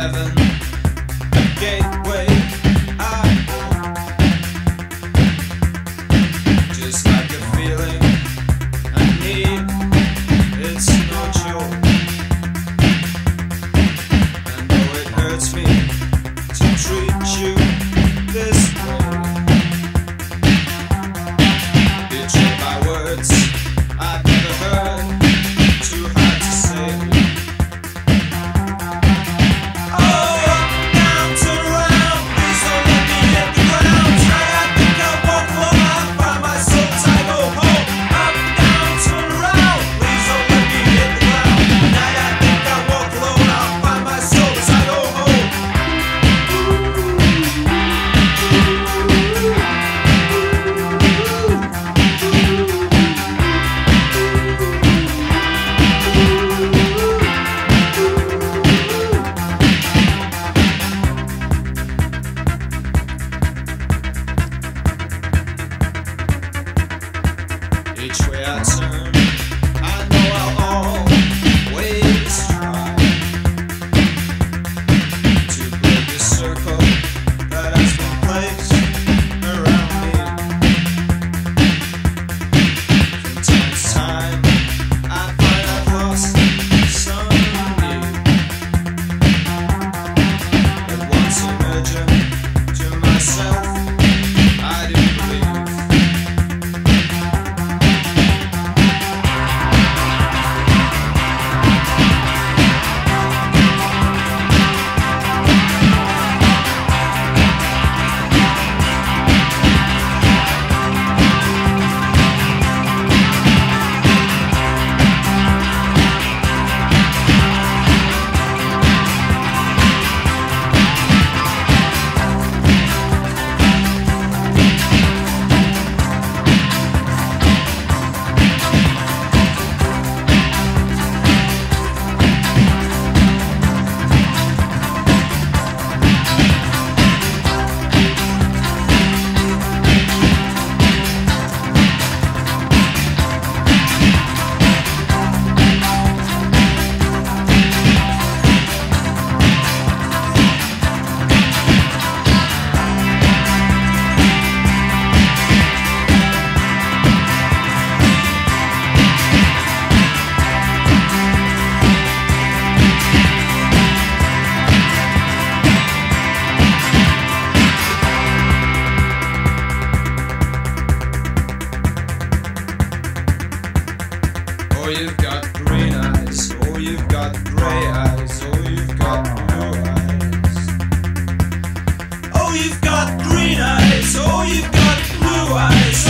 heaven. you've got green eyes. Oh, you've got eyes. Oh, you've got blue eyes. Oh, you've got green eyes. Oh, you've got blue eyes.